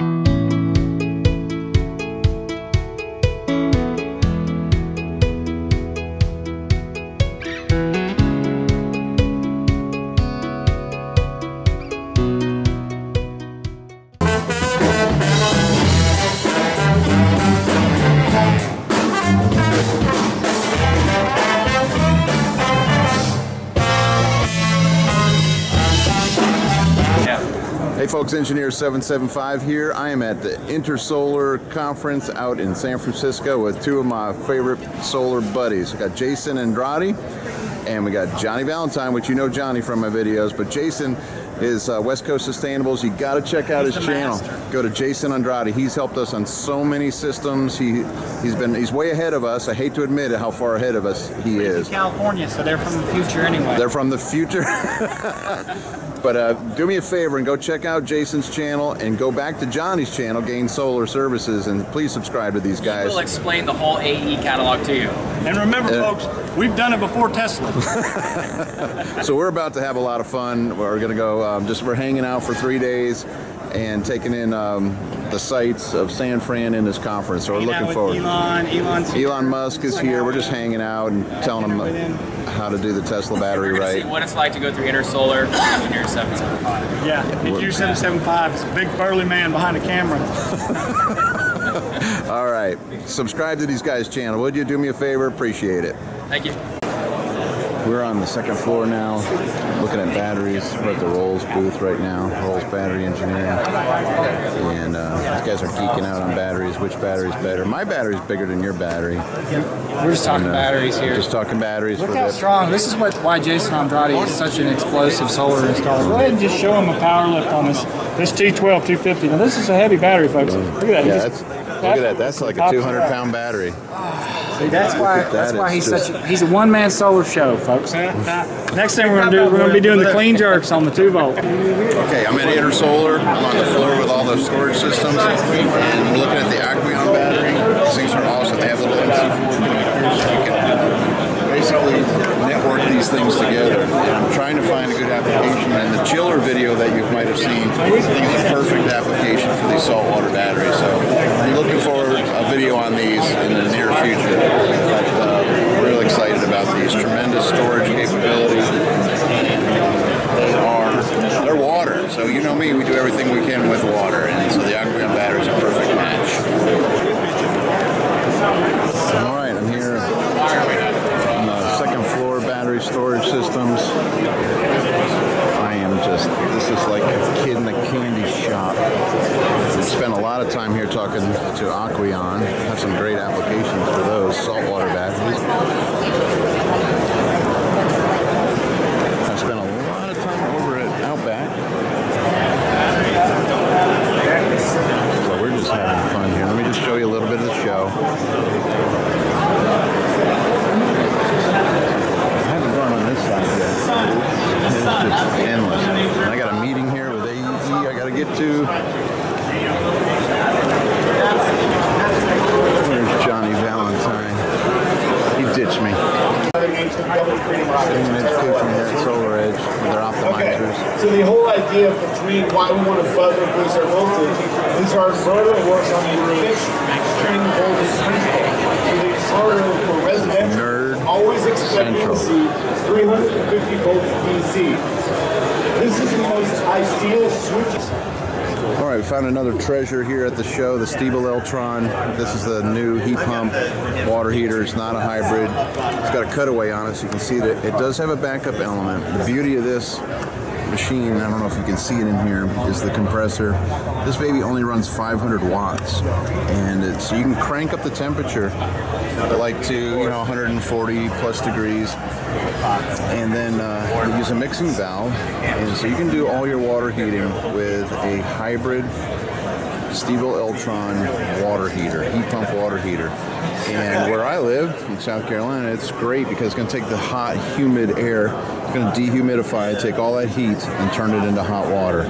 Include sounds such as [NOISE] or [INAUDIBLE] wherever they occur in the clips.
Hey Engineer 775 here. I am at the Intersolar Conference out in San Francisco with two of my favorite solar buddies. We got Jason Andrade and we got Johnny Valentine, which you know Johnny from my videos, but Jason is uh, West Coast Sustainables. You got to check out He's his channel. master. Go to Jason Andrade. He's helped us on so many systems. He he's been he's way ahead of us. I hate to admit it how far ahead of us he He's is. in California, so they're from the future anyway. They're from the future. [LAUGHS] but uh, do me a favor and go check out Jason's channel and go back to Johnny's channel, Gain Solar Services, and please subscribe to these guys. We'll explain the whole AE catalog to you. and remember, Uh, folks, we've done it before Tesla. [LAUGHS] [LAUGHS] So we're about to have a lot of fun. We're going to go, um, just we're hanging out for three days and taking in um, the sights of San Fran in this conference. So we're Hanging out looking with forward. Elon, Elon's Elon Musk is here. We're just hanging out and telling him with him. How to do the Tesla We're battery going to see right. what it's like to go through Intersolar Engineer 775. Yeah, Engineer 775 is a big burly man behind the camera. [LAUGHS] All right. Subscribe to these guys' channel. Would you do me a favor? Appreciate it. Thank you. We're on the second floor now, looking at batteries. We're at the Rolls booth right now, Rolls Battery Engineering. These guys are geeking out on batteries. Which battery's better? My battery's bigger than your battery. We're just talking And, uh, batteries here. Just talking batteries Look for how strong. This is what why Jason Andrade is such an explosive solar installer. Go ahead and just show him a power lift on this this T12 250. Now this is a heavy battery, folks. Look at that. Yeah, Just- that's, look at that. That's like a 200 pound battery. See, that's why at that's why he's just- such a, he's a one man solar show, folks. [LAUGHS] Next thing we're gonna do, we're gonna be doing the clean jerks on the two volt. Okay, I'm at Intersolar. I'm on the floor with all the storage systems, and I'm looking at the Aquion battery. These things are awesome. They have little MC4 connectors. so You can basically network these things together. And I'm trying to find a good application. And the chiller video that you might have seen is a perfect application for these saltwater batteries. So I'm looking for a video on these in the near future. But uh, real excited about these tremendous storage capabilities. They are they're water. So you know me, we do everything we can with water, and so the Aquion battery is a perfect match. All right, I'm here on the second floor battery storage systems. I am just this is like a kid in a candy shop. We spent a lot of time here talking to Aquion. Have some great applications for those saltwater batteries. I spent a lot of time over at Outback. So we're just having fun here. Let me just show you a little bit of the show. I haven't gone on this side yet. It's just endless. And I got a meeting here with AEG I got to get to. Where's Johnny Valentine? He ditched me. Streaming education here at Solar Edge with their Okay, optimizers. so the whole between why we want to buzzer boost our voltage is our inverter works on fixed string voltage principle. So the inverter for residential Nerd always expecting to see 350 volts DC. This is the most ideal switch. All right, we found another treasure here at the show, the Stiebel Eltron. This is the new heat pump water heater. It's not a hybrid. It's got a cutaway on it, so you can see that it does have a backup element. The beauty of this machine, I don't know if you can see it in here, is the compressor. This baby only runs 500 watts, and it's, so you can crank up the temperature like to you know 140 plus degrees and then uh, you use a mixing valve and so you can do all your water heating with a hybrid Stiebel Eltron water heater, heat pump water heater. And where I live in South Carolina, it's great because it's going to take the hot, humid air, going to dehumidify it, take all that heat, and turn it into hot water.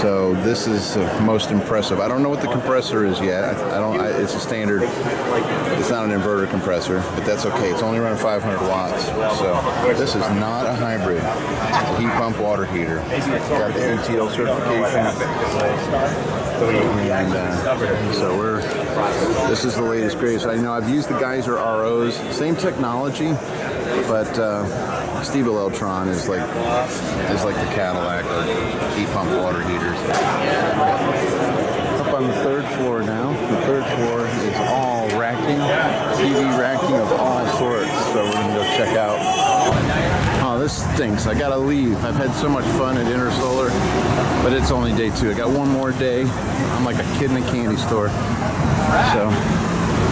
So this is the most impressive. I don't know what the compressor is yet. I, don't. I, it's a standard. It's not an inverter compressor, but that's okay. It's only running 500 watts. So this is not a hybrid. It's a heat pump water heater. Got the ETL certification. And uh, so we're. This is the latest greatest. I know I've used the Geyser ROs, same technology, but uh, Stiebel Eltron is like is like the Cadillac of heat pump water heaters. Up on the third floor now. The third floor is all racking, PV racking of all sorts. So we're gonna go check out. Oh, this stinks. I gotta leave. I've had so much fun at Intersolar, but it's only day two. I got one more day. I'm like a kid in a candy store. So,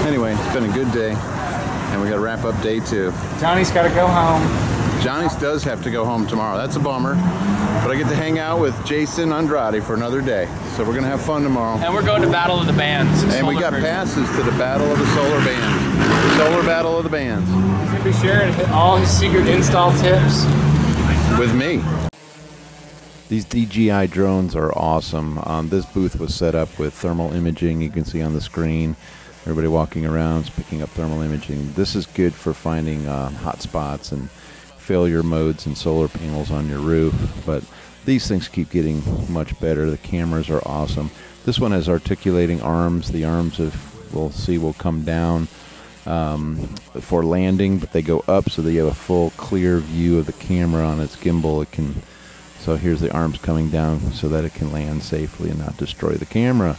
anyway, it's been a good day, and we gotta wrap up day two. Johnny's got to go home. Johnny does have to go home tomorrow. That's a bummer. But I get to hang out with Jason Andrade for another day. So we're gonna have fun tomorrow. And we're going to Battle of the Bands. And we got version. passes to the Battle of the Solar Bands. Solar Battle of the Bands. He's going to be sharing all his secret install tips. With me. These DJI drones are awesome. Um, this booth was set up with thermal imaging. You can see on the screen, everybody walking around is picking up thermal imaging. This is good for finding uh, hot spots and failure modes and solar panels on your roof. But these things keep getting much better. The cameras are awesome. This one has articulating arms. The arms, if we'll see, will come down um, for landing, but they go up so that you have a full clear view of the camera on its gimbal. It can so here's the arms coming down so that it can land safely and not destroy the camera.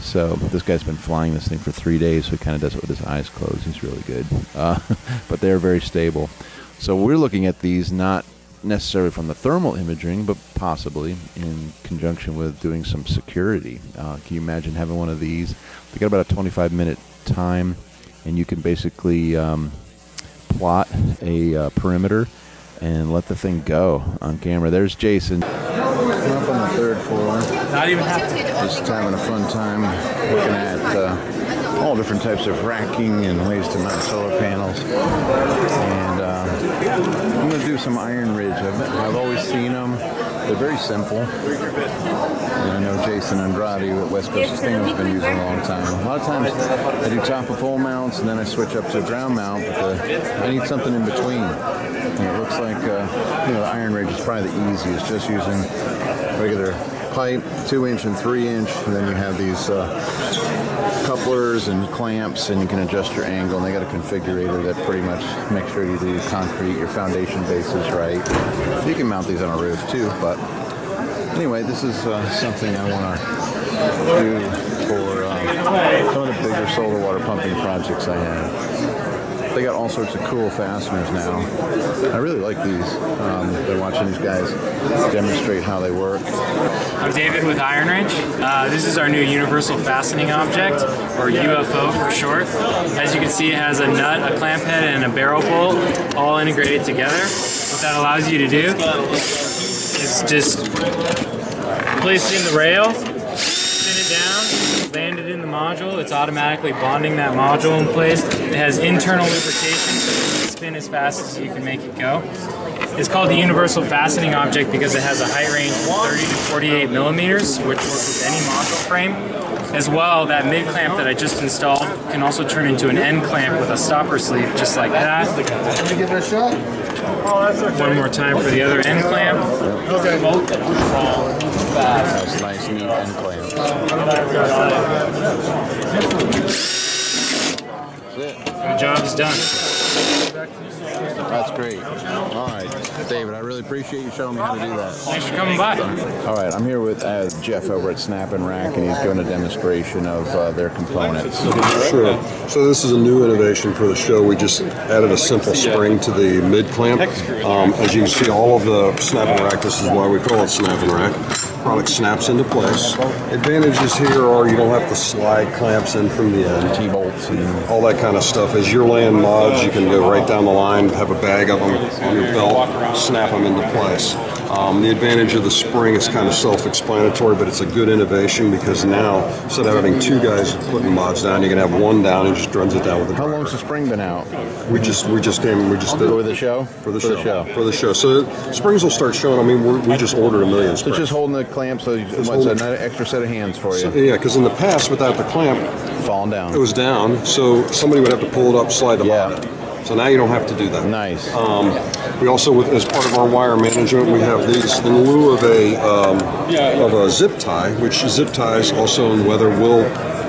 So this guy's been flying this thing for three days, so he kind of does it with his eyes closed. He's really good, uh, [LAUGHS] but they're very stable. So we're looking at these not necessarily from the thermal imaging, but possibly in conjunction with doing some security. Uh, can you imagine having one of these? They got about a 25 minute time, and you can basically um, plot a uh, perimeter and let the thing go on camera. There's Jason. I'm up on the third floor. Not even. Just having a fun time looking at uh, all different types of racking and ways to mount solar panels. And uh, I'm going to do some Iron Ridge. I've, I've always seen them. They're very simple. And I know Jason Andrade at West Coast Sustain has been using a long time. A lot of times I do top of pole mounts and then I switch up to a ground mount, but the, I need something in between. And it looks like uh, you know the Iron Ridge is probably the easiest, just using regular pipe, two inch and three inch, and then you have these uh, couplers and clamps, and you can adjust your angle. And they got a configurator that pretty much makes sure you do concrete, your foundation bases right. You can mount these on a roof too, but anyway, this is uh, something I want to do for um, some of the bigger solar water pumping projects I have. They got all sorts of cool fasteners now. I really like these. Um, been watching these guys demonstrate how they work. I'm David with Iron Ridge. Uh, this is our new Universal Fastening Object, or UFO for short. As you can see, it has a nut, a clamp head, and a barrel bolt all integrated together. What that allows you to do is just place it in the rail, it down, land it in the module. It's automatically bonding that module in place. It has internal lubrication so it can spin as fast as you can make it go. It's called the Universal Fastening Object because it has a height range of 30 to 48 millimeters, which works with any module frame. As well, that mid clamp that I just installed can also turn into an end clamp with a stopper sleeve, just like that. Let me give it a shot. One more time for the other end clamp. That's nice, neat end clamp. That's it. The job's done. That's great. All right, David, I really appreciate you showing me how to do that. Thanks for coming by. All right, I'm here with uh, Jeff over at SnapNrack, and he's doing a demonstration of uh, their components. Sure. So this is a new innovation for the show. We just added a simple spring to the mid clamp. Um, as you can see, all of the SnapNrack. This is why we call it SnapNrack. Product snaps into place. Advantages here are you don't have to slide clamps in from the end. T-bolts and All that kind of stuff. As you're laying mods, you can go right down the line, have a bag of them on your belt, snap them into place. Um, the advantage of the spring is kind of self-explanatory, but it's a good innovation because now instead of having two guys putting mods down, you can have one down and just runs it down with the How long's the spring been out? We just we just came we just did For the show? for the show for the show. So springs will start showing. I mean, we're, we just ordered a million springs. it's just holding the clamp so you, another extra set of hands for you. yeah, because in the past without the clamp, Falling down. it was down, so somebody would have to pull it up, slide the Yeah. mod. So now you don't have to do that. nice. Um, we also, with, as part of our wire management, we have these in lieu of a um, of a zip tie, which zip ties also in weather will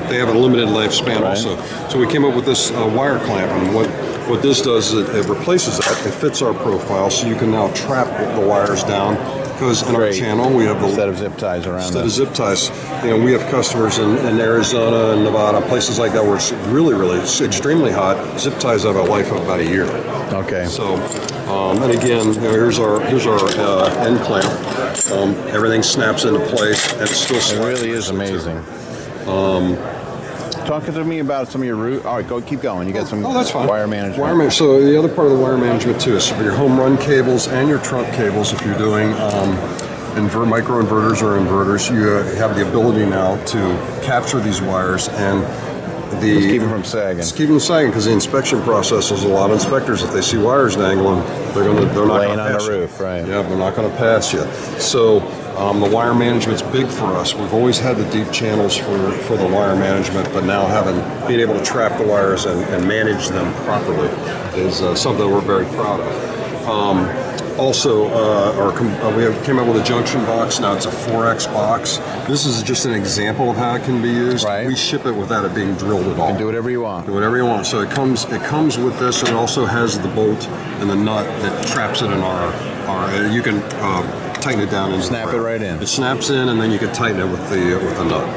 they have a limited lifespan Right. also. So we came up with this uh, wire clamp, and what what this does is it, it replaces that. It fits our profile, so you can now trap the wires down. Because in our channel we have the Instead of zip ties around Instead it. of zip ties, you know, we have customers in, in Arizona and Nevada, places like that where it's really, really it's extremely hot. Zip ties have a life of about a year. Okay. So, um, and again, you know, here's our here's our uh, end clamp. Um, everything snaps into place, and it's still. It really is amazing. Um, Talk to me about some of your root. All right, go keep going. You got some Oh, that's fine. wire management. Wire man- so the other part of the wire management too is for your home run cables and your trunk cables. If you're doing um, inver- micro inverters or inverters, you uh, have the ability now to capture these wires and the Just keep 'em from sagging. Just keep them sagging because the inspection process is a lot of inspectors. If they see wires dangling, they're gonna they're not Laying on the pass you. roof, right. Yeah, they're not going to pass you. So um, the wire management's big for us. We've always had the deep channels for, for the wire management, but now having being able to trap the wires and, and manage them properly is uh, something we're very proud of. Um, also, uh, our, com- uh, we have, came up with a junction box. Now it's a 4X box. This is just an example of how it can be used. Right. We ship it without it being drilled at all. You can do whatever you want. Do whatever you want. So it comes it comes with this, and it also has the bolt and the nut that traps it in our our. You can uh, tighten it down and Snap it right in. It snaps in, and then you can tighten it with the with the nut.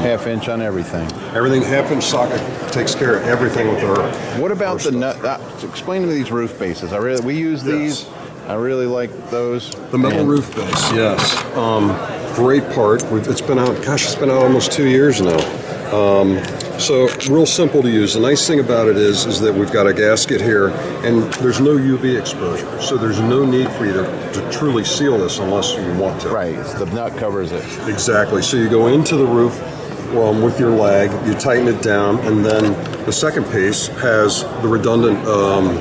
Half inch on everything. Everything half inch socket takes care of everything with the our. What about the nut? Uh, explain to me these roof bases. I really we use these. I really like those. The metal And roof base, yes. Um, great part. We've, it's been out, gosh, it's been out almost two years now. Um, so real simple to use. The nice thing about it is, is that we've got a gasket here, and there's no UV exposure. So there's no need for you to, to truly seal this unless you want to. Right. The nut covers it. Exactly. So you go into the roof um, with your lag, you tighten it down, and then the second piece has the redundant um,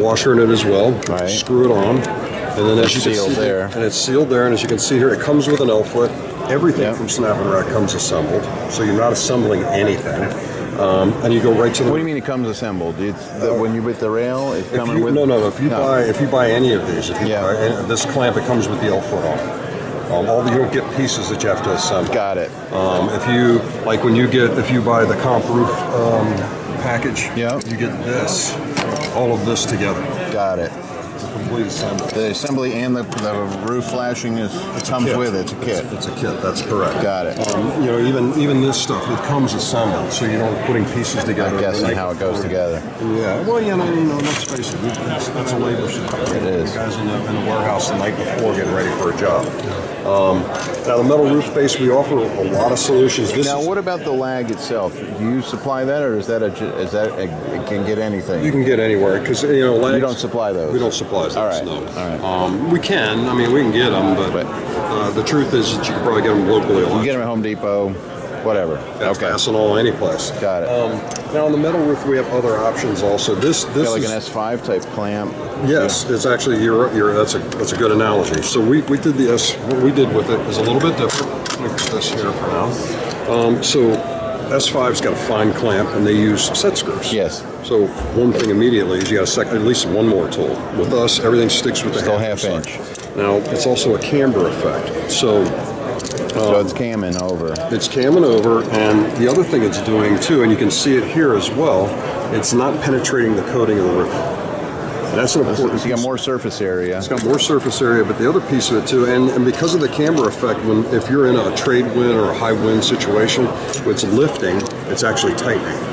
washer in it as well. Right. Screw it on, and then as you can see there. and it's sealed there. And as you can see here, it comes with an L foot. Everything from SnapNrack comes assembled, so you're not assembling anything. Um, and you go right to the. What do you mean it comes assembled? It's the, when you with the rail, it's coming you, with no, no, no. If you buy if you buy any of these, if you Yeah. buy any- this clamp, it comes with the L foot on. Um, all the, you don't get pieces that you have to assemble. Got it. Um, if you like when you get if you buy the comp roof um, package, Yeah. you get this, all of this together, Got it. It's complete assembly. The assembly and the, the roof flashing is it comes with it. It's a kit. It's a kit. That's correct. Got it. Um, you know, even even this stuff, it comes assembled, so you're not putting pieces together. I'm guessing how it goes together. Yeah. Well, you know, you know, let's face it, that's, it's a labor shop. It is. The guys in the, in the warehouse the night before getting ready for a job. Um, now, the metal roof base, we offer a lot of solutions. This Now, what about the lag itself? Do you supply that, or is that a is that a, it can get anything? You can get anywhere because you know legs, You don't supply those? We don't supply All right, all right. Um, we can. I mean, we can get them, but uh, the truth is that you can probably get them locally. You get them at Home Depot, whatever. That's okay. Fastenal, any place. Got it. Um, now on the metal roof, we have other options also. This this Got like is an S5 type clamp. yes, it's actually you're, you're that's a that's a good analogy. So we, we did the S what we did with it is a little bit different. Let me put this here for now. Um, so S5's got a fine clamp and they use set screws. Yes. So one thing immediately is you got a sec- at least one more tool. With us, everything sticks with the Still half half inch. Now it's also a camber effect. So so um, it's camming over. it's camming over, and the other thing it's doing too, and you can see it here as well, it's not penetrating the coating of the roof. That's an So important. you got more surface area. It's got more surface area, but the other piece of it too, and, and because of the camber effect, when if you're in a trade wind or a high wind situation, it's lifting, it's actually tightening.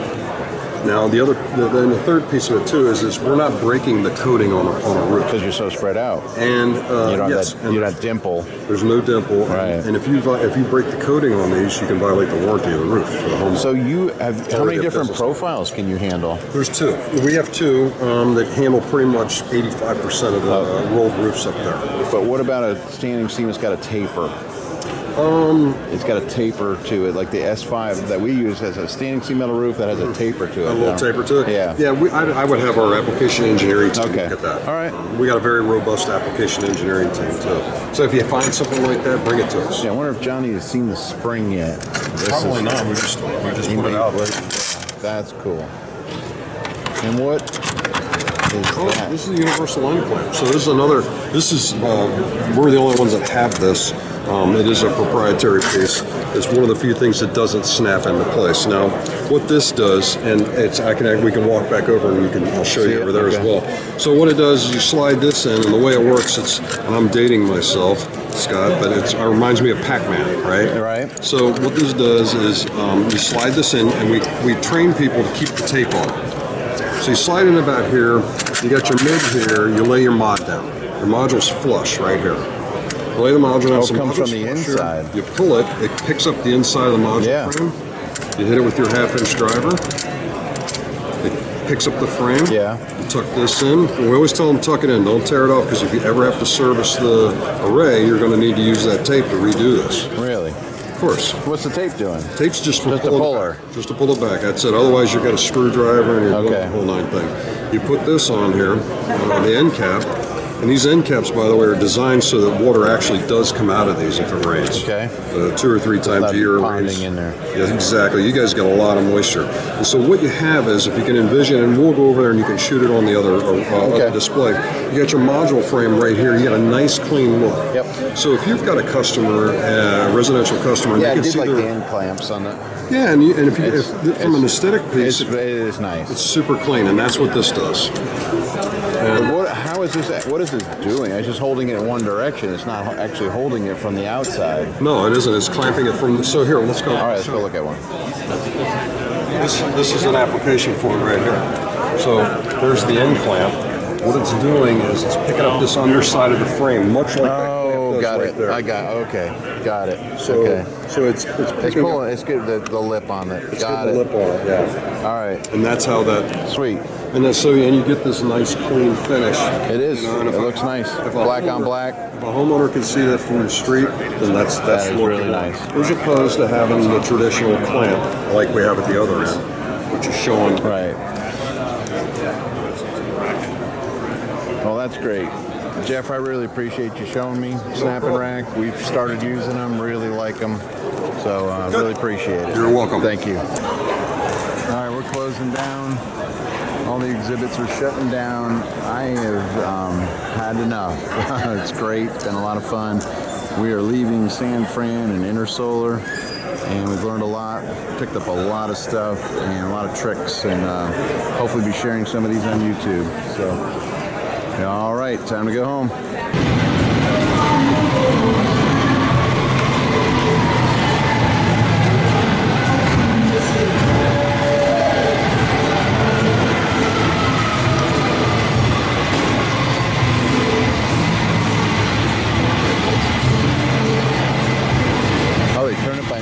Now the other, the, then the third piece of it too is, is we're not breaking the coating on a, on a roof. Because you're so spread out. And uh, You don't yes, have that, and you don't have dimple. there's no dimple. Right. And if you if you break the coating on these, you can violate the warranty of the roof for the home. So you have how many different business. profiles can you handle? There's two. We have two um, that handle pretty much 85% of the uh, rolled roofs up there. But what about a standing seam that's got a taper? Um, it's got a taper to it, like the S5 that we use has a standing seam metal roof that has a taper to it. A little now. taper to it. Yeah. Yeah. We, I, I would have our application engineering team Okay. look at that. All right. We got a very robust application engineering team too. So if you find something like that, bring it to us. Yeah, I wonder if Johnny has seen the spring yet. This Probably is- not. We just we just put it may- out. That's cool. And what is Oh, that? this is the universal line clamp. So this is another. This is uh, we're the only ones that have this. Um, it is a proprietary piece. It's one of the few things that doesn't snap into place. Now, what this does, and it's I can we can walk back over and you can I'll show you over there as well. So what it does is you slide this in, and the way it works, it's and I'm dating myself, Scott, but it's, it reminds me of Pac-Man, right? Right. So what this does is um, you slide this in, and we we train people to keep the tape on. So you slide in about here, you got your mid here, you lay your mod down. Your module's flush right here. You lay the module down. Oh, it comes from the inside. You pull it, it picks up the inside of the module Yeah. frame. You hit it with your half inch driver. It picks up the frame. Yeah. You tuck this in. And we always tell them tuck it in, don't tear it off because if you ever have to service the array, you're going to need to use that tape to redo this. Really? Of course. What's the tape doing? Tape's just for Just pulling puller. Just to pull it back. That's it. Otherwise, you've got a screwdriver and you're doing Okay. the whole nine thing. You put this on here, uh, the end cap, and these end caps, by the way, are designed so that water actually does come out of these if it rains. Okay. Uh, two or three times a year. ponding in there. Yeah, exactly. You guys got a lot of moisture. And so what you have is, if you can envision, and we'll go over there and you can shoot it on the other uh, Okay. other display. You got your module frame right here. You got a nice clean look. Yep. So if you've got a customer, uh, residential customer, and Yeah, I you can did see like their- the end clamps on it. yeah, and, you, and if you if, from an aesthetic piece, It's, it is nice. it's super clean, and that's what this does. But what, this? What is this doing? It's just holding it in one direction. It's not actually holding it from the outside. No, it isn't. It's clamping it from. So here, let's go. All right, let's go look at one. This this is an application for it right here. So there's the end clamp. What it's doing is it's picking up this underside of the frame, much like clamp Oh, got right it. there. I got. Okay, got it. So, okay. so it's it's It's picking up, pulling. It's good. The, the lip on it. it's got got the lip on it, yeah. All right. And that's how that. Sweet. And then so and you get this nice clean finish. It is. You know, it a- looks nice. Black on black. If a homeowner can see that from the street, then that's that's That really nice. As opposed to having the traditional clamp like we have at the other end, which is showing. Right. Well, that's great. Jeff, I really appreciate you showing me SnapNrack. We've started using them, really like them. So I uh, really appreciate it. You're welcome. Thank you. All right, we're closing down. All the exhibits are shutting down. I have um, had enough. [LAUGHS] it's great. It's been a lot of fun. We are leaving San Fran and Intersolar, and we've learned a lot, picked up a lot of stuff and a lot of tricks, and uh, hopefully be sharing some of these on YouTube. So, all right, time to go home. Oh, they turn it by